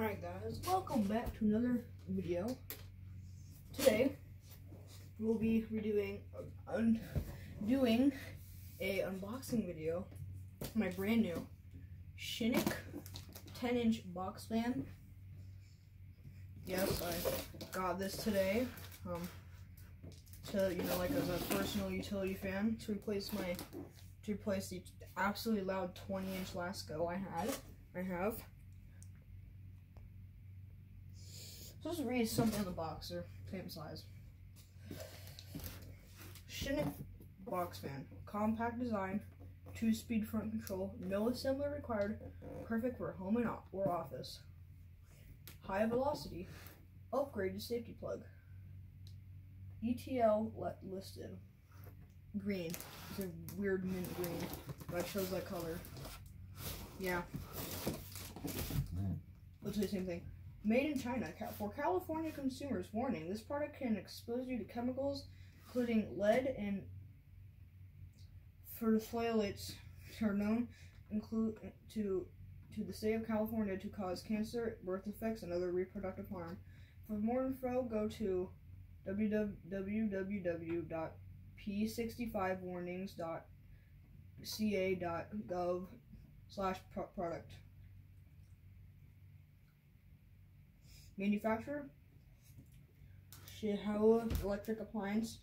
Alright guys, welcome back to another video. Today, we'll be redoing, uh, un doing a unboxing video my brand new Shinic 10 inch box fan. Yes, I got this today, um, to, you know, like as a personal utility fan to replace my, to replace the absolutely loud 20 inch Lasko I had, I have. So let's read something in the box. They're same size. Shinic box fan. Compact design. Two-speed front control. No assembly required. Perfect for home and or office. High velocity. Upgraded safety plug. ETL listed. Green. It's a weird mint green. But I chose that color. Yeah. Let's the same thing. Made in China for California consumers. Warning: This product can expose you to chemicals, including lead and furfluolates, are known include to to the state of California to cause cancer, birth defects, and other reproductive harm. For more info, go to www.p65warnings.ca.gov slash product. Manufacturer, Shihowa Electric Appliance,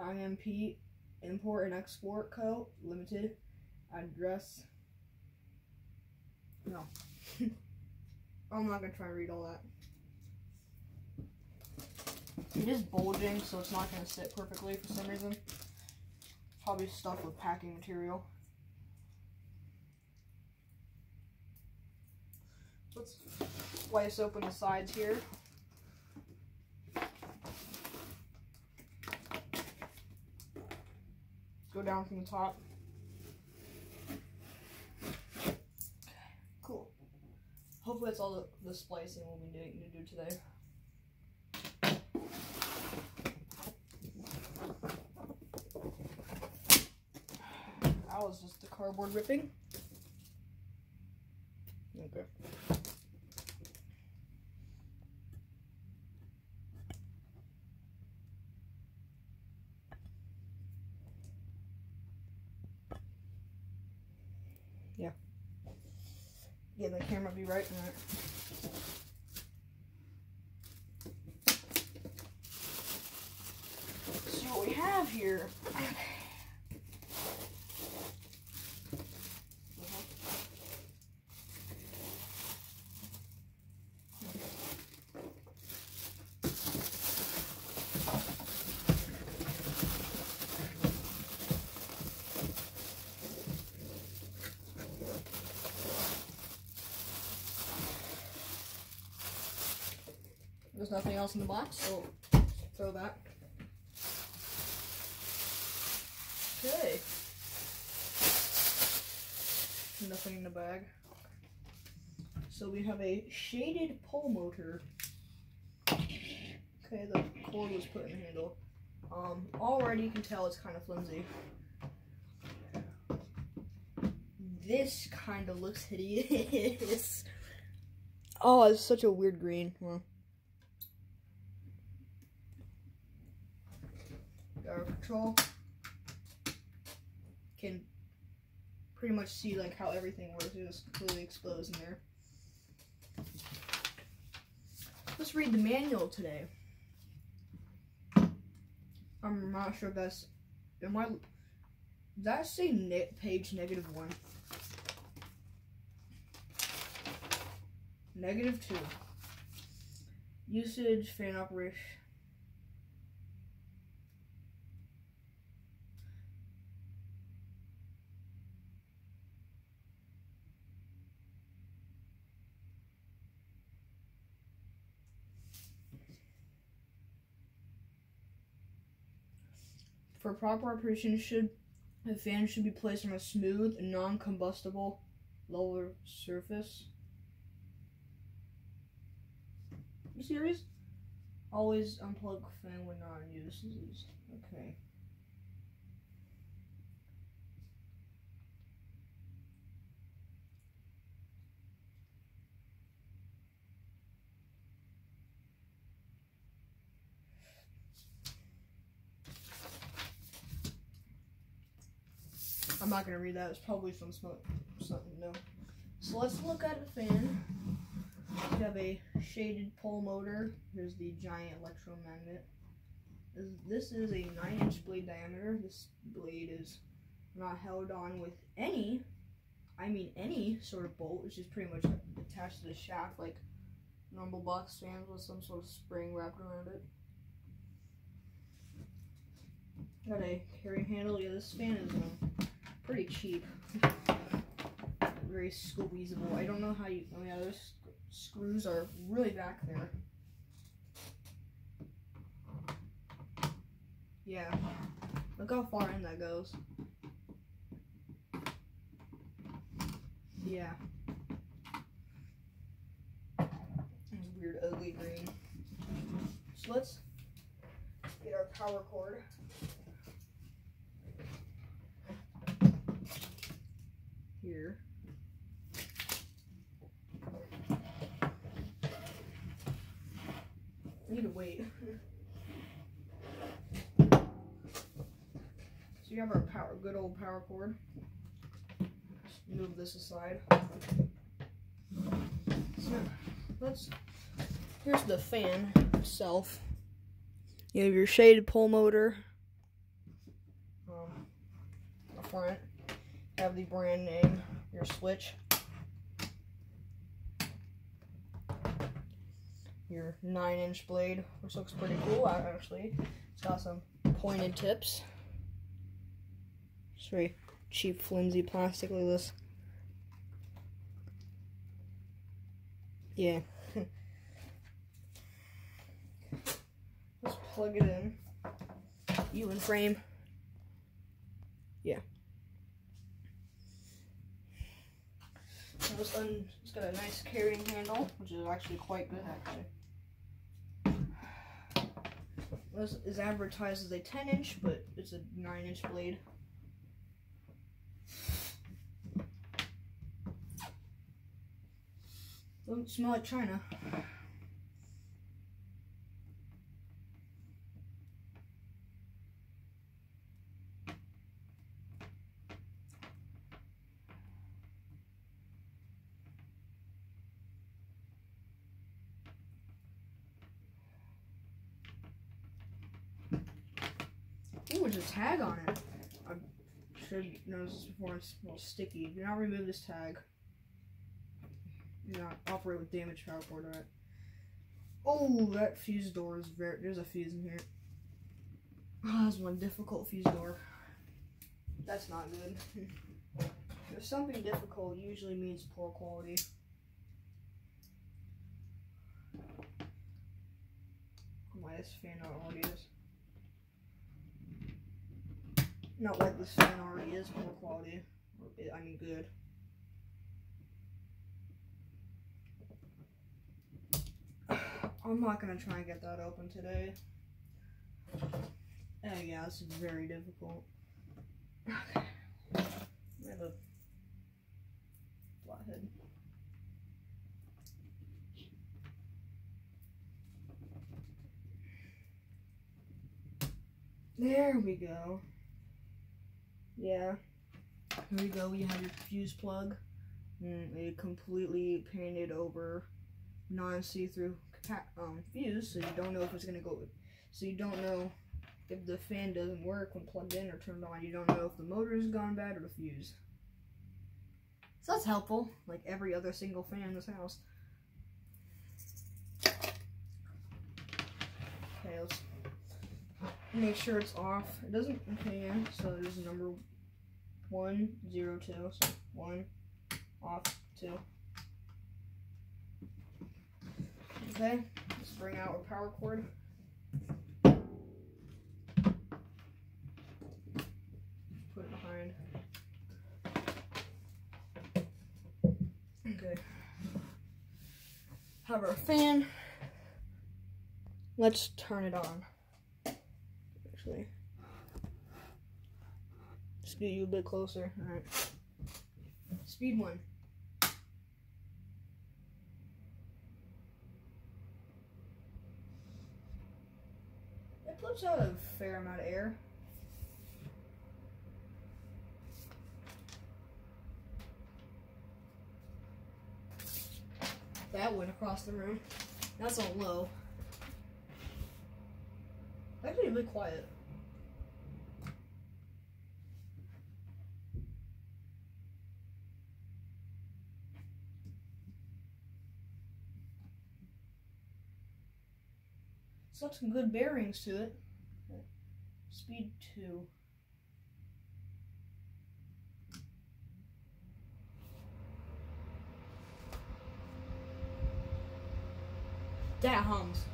IMP Import and Export Co. Limited. Address. No. I'm not gonna try and read all that. It is bulging, so it's not gonna sit perfectly for some reason. Probably stuffed with packing material. Let's slice open the sides here. Go down from the top. Cool. Hopefully that's all the, the splicing we'll be doing to do today. That was just the cardboard ripping. Okay. Yeah. Yeah, right it. See what we have here. There's nothing else in the box, so throw that. Okay. Nothing in the bag. So we have a shaded pole motor. Okay, the cord was put in the handle. Um, already you can tell it's kind of flimsy. This kind of looks hideous. oh, it's such a weird green. Our control can pretty much see like how everything works. It just completely explodes in there. Let's read the manual today. I'm not sure if that's am I does that say ne page negative one? Negative two. Usage, fan operation. Proper operation, should the fan should be placed on a smooth, non-combustible, lower surface. You serious? Always unplug fan when not in use. Okay. I'm not gonna read that. It's probably some smoke, something no. So let's look at the fan. We have a shaded pole motor. Here's the giant electromagnet. This, is a nine inch blade diameter. This blade is not held on with any, I mean any sort of bolt. It's just pretty much attached to the shaft like normal box fans with some sort of spring wrapped around it. Got a carry handle. Yeah, this fan is um, pretty cheap. Very squeezable. I don't know how you. Oh yeah, those screws are really back there. Yeah. Look how far in that goes. Yeah. Weird ugly green. So let's get our power cord. Here. I need to wait. so you have our power, good old power cord. Just move this aside. So let's. Here's the fan itself. You have your shaded pole motor. Um, the front. Have the brand name. Your switch. Your nine inch blade, which looks pretty cool actually. It's got some pointed tips. It's very cheap, flimsy plastic like this. Yeah. Let's plug it in. Even frame. Yeah. This one, it's got a nice carrying handle, which is actually quite good actually. This is advertised as a 10 inch, but it's a 9 inch blade. Doesn't smell like China. There's a tag on it. I should noticed this before. It's a little sticky. Do not remove this tag. Do not operate with damaged power cord. Alright. Oh, that fuse door is very. There's a fuse in here. Oh, that's one difficult fuse door. That's not good. if something difficult usually means poor quality. Why this fan not already is? Not like this fan already is poor quality. I mean good. I'm not gonna try and get that open today. Oh yeah, this is very difficult. Okay. I have a flathead. There we go. Yeah. Here we go. We have your fuse plug. And a completely painted over non-see-through um, fuse, so you don't know if it's gonna go. So you don't know if the fan doesn't work when plugged in or turned on. You don't know if the motor's gone bad or the fuse. So that's helpful, like every other single fan in this house. Okay, let's make sure it's off. It doesn't, okay, yeah, so there's number one, zero, two, so one, off, two. Okay, let's bring out our power cord. Put it behind. Okay. Have our fan. Let's turn it on actually. Just get you a bit closer. Alright. Speed one. It blows out a fair amount of air. That went across the room. That's all low. Actually, really quiet. It's got some good bearings to it. Speed 2. That hums.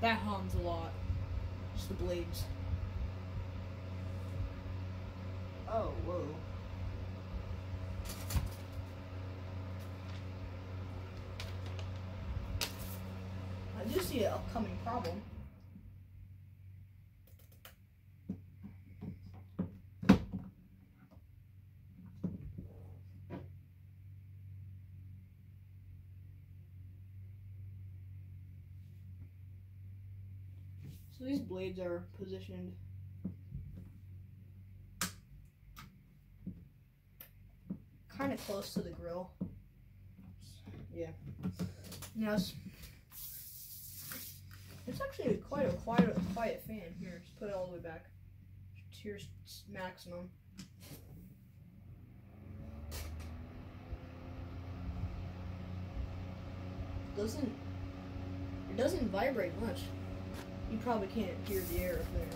That hums a lot. Just the blades. Oh, whoa. See an upcoming problem. So these blades are positioned kind of close to the grill. Yeah. Now it's, actually quite a quiet, quiet fan. Here, just put it all the way back. Here's maximum. Doesn't it doesn't vibrate much. You probably can't hear the air up there.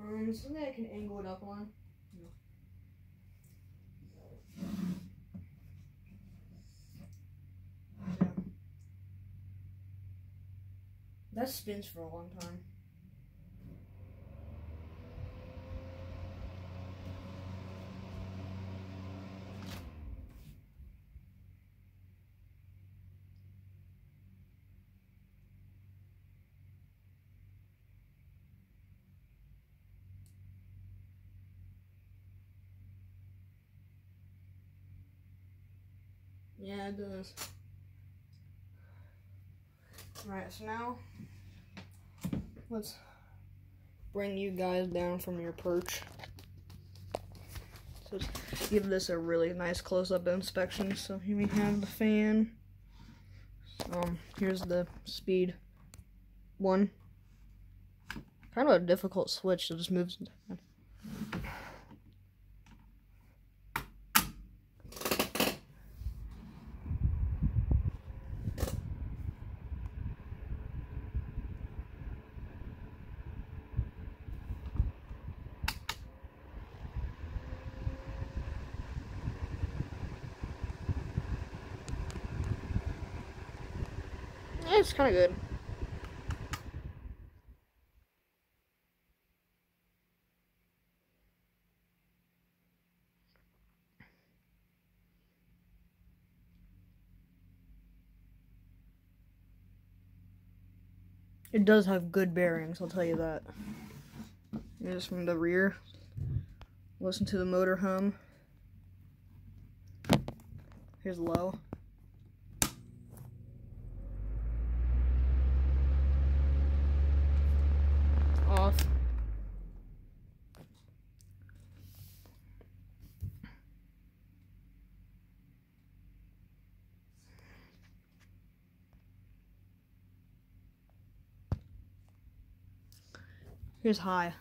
Um, something I can angle it up on. That spins for a long time. Yeah, it does. Right, so now let's bring you guys down from your perch. So give this a really nice close-up inspection. So here we have the fan. Um, here's the speed one. Kind of a difficult switch to just move. It's kind of good. It does have good bearings, I'll tell you that. Here's from the rear. Listen to the motor hum. Here's low. Off. Here's high.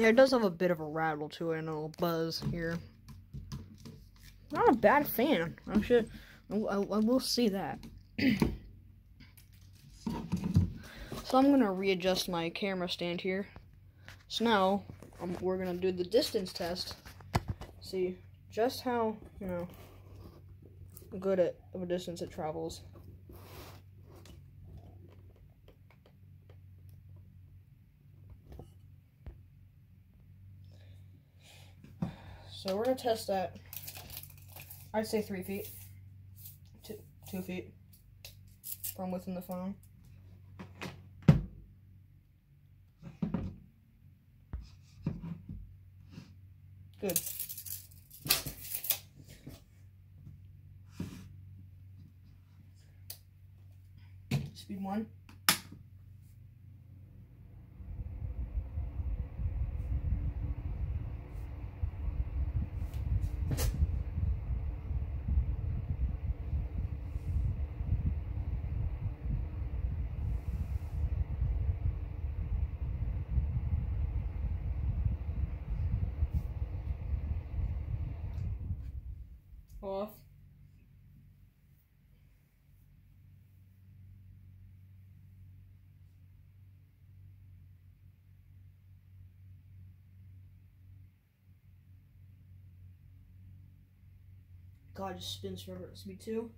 Yeah, it does have a bit of a rattle to it and a little buzz here. Not a bad fan. I should, I, I, I will see that. so I'm gonna readjust my camera stand here. So now um, we're gonna do the distance test. See just how you know good at of a distance it travels. So we're going to test that. I'd say three feet. Two, two feet from within the phone. Good. Speed one. off. God, just spins forever It's me too.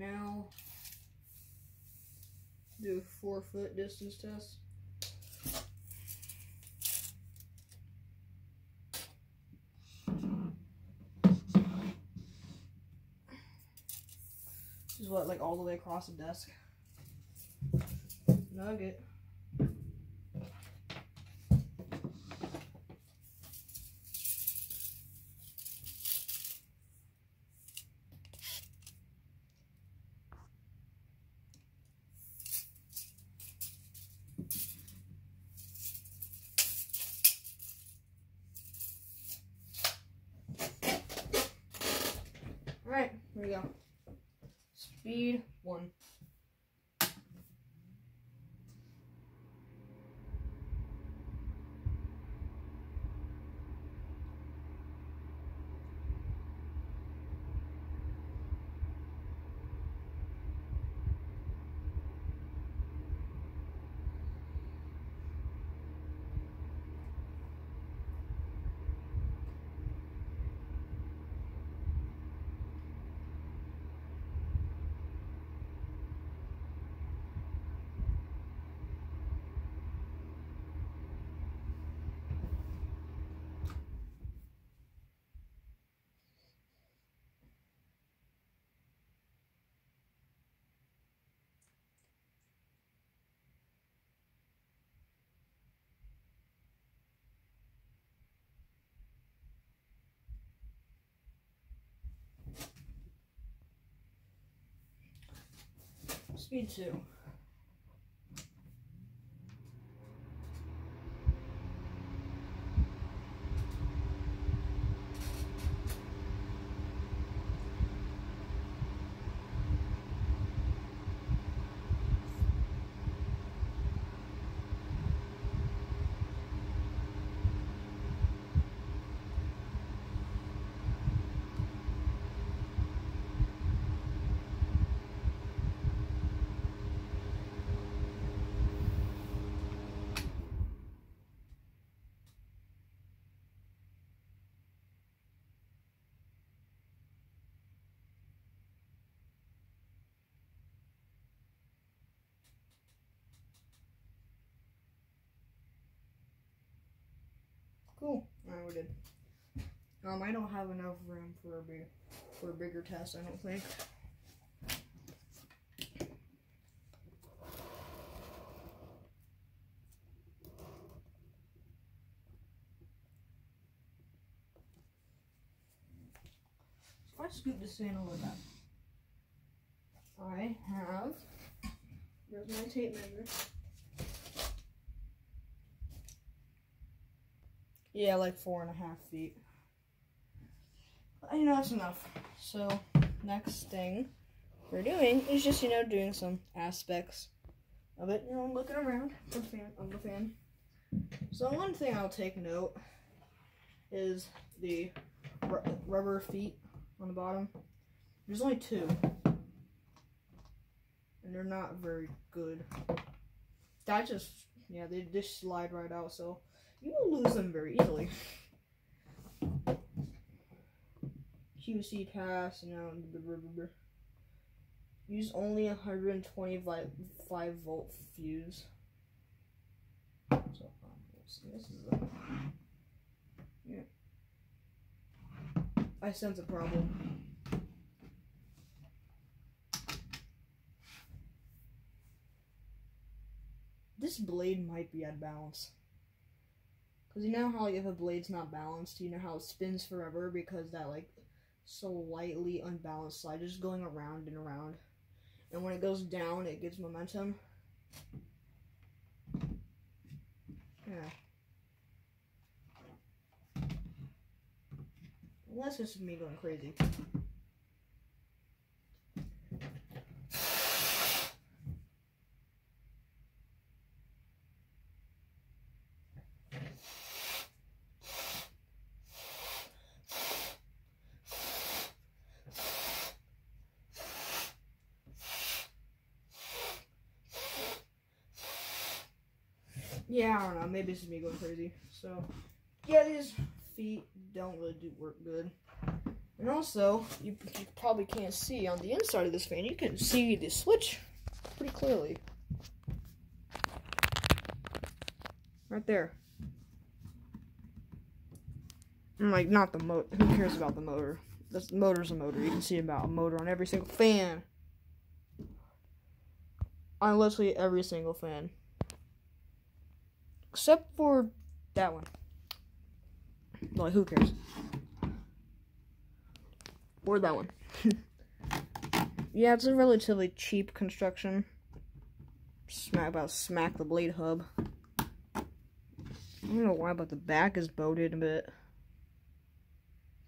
Now, do a four foot distance test. This is what, like all the way across the desk. Nugget. Alright, here we go. Speed one. Speed two. Good. Um, I don't have enough room for a big, for a bigger test. I don't think. If I scoop this in a little bit, I have. There's my tape measure. Yeah, like four and a half feet. You know, that's enough. So, next thing we're doing is just, you know, doing some aspects of it. You know, looking around the fan, on the fan. So, one thing I'll take note is the rubber feet on the bottom. There's only two. And they're not very good. That just, yeah, they just slide right out, so you will lose them very easily. QC pass, you know, use only 125 volt fuse. So, um, this is a, yeah. I sense a problem. This blade might be out of balance. Because you know how like, if a blade's not balanced, you know how it spins forever because that like slightly unbalanced slide just going around and around. And when it goes down, it gets momentum. Yeah. Unless is me going crazy. Yeah, I don't know. Maybe this is me going crazy. So, yeah, these feet don't really do work good. And also, you, you probably can't see on the inside of this fan. You can see the switch pretty clearly. Right there. I'm like, not the motor. Who cares about the motor? This motor's a motor. You can see about a motor on every single fan. On literally every single fan. Except for that one. Like, who cares? Or that one. yeah, it's a relatively cheap construction. Smack about smack the blade hub. I don't know why, but the back is bowed a bit.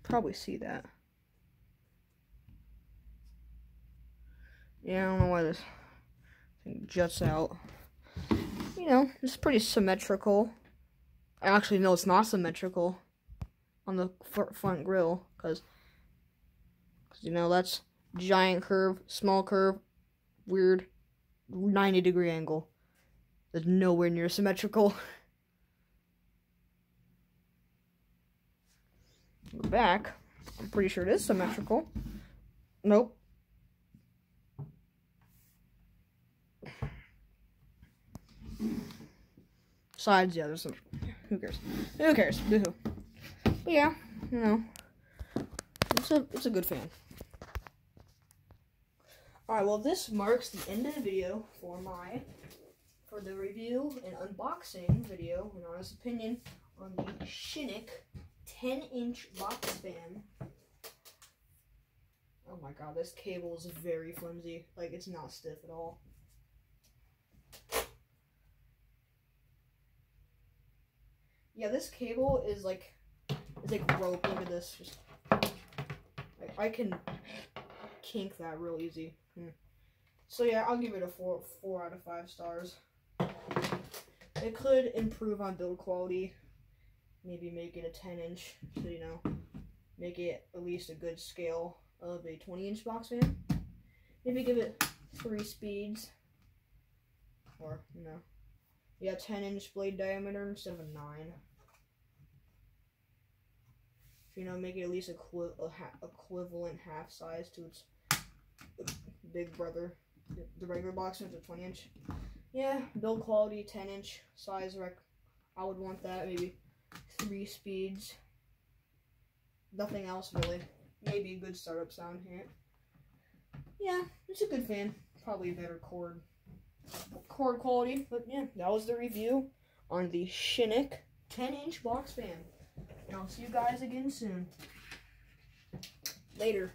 Probably see that. Yeah, I don't know why this thing juts out you know, it's pretty symmetrical. I actually, no, it's not symmetrical on the front grill because, you know, that's giant curve, small curve, weird 90 degree angle. That's nowhere near symmetrical. back, I'm pretty sure it is symmetrical. Nope. Sides, yeah, there's some. Who cares? Who cares? Boo-hoo. But yeah, you know, it's a it's a good fan. All right, well, this marks the end of the video for my for the review and unboxing video, an honest opinion on the Shinic 10-inch box fan. Oh my god, this cable is very flimsy. Like, it's not stiff at all. Yeah, this cable is like, is like rope. Look at this. Just, I can kink that real easy. Hmm. So yeah, I'll give it a four, four out of five stars. It could improve on build quality. Maybe make it a 10 inch, so you know, make it at least a good scale of a 20 inch box fan. Maybe give it three speeds. Or, you know, yeah, 10 inch blade diameter instead of a 9 you know, make it at least equi ha equivalent half size to its big brother, the regular box boxer, a 20 inch. Yeah, build quality, 10 inch size rec. I would want that, maybe three speeds. Nothing else really. Maybe a good startup sound here. Yeah, it's a good fan. Probably a better cord cord quality, but yeah, that was the review on the Shinic 10 inch box fan. And I'll see you guys again soon. Later.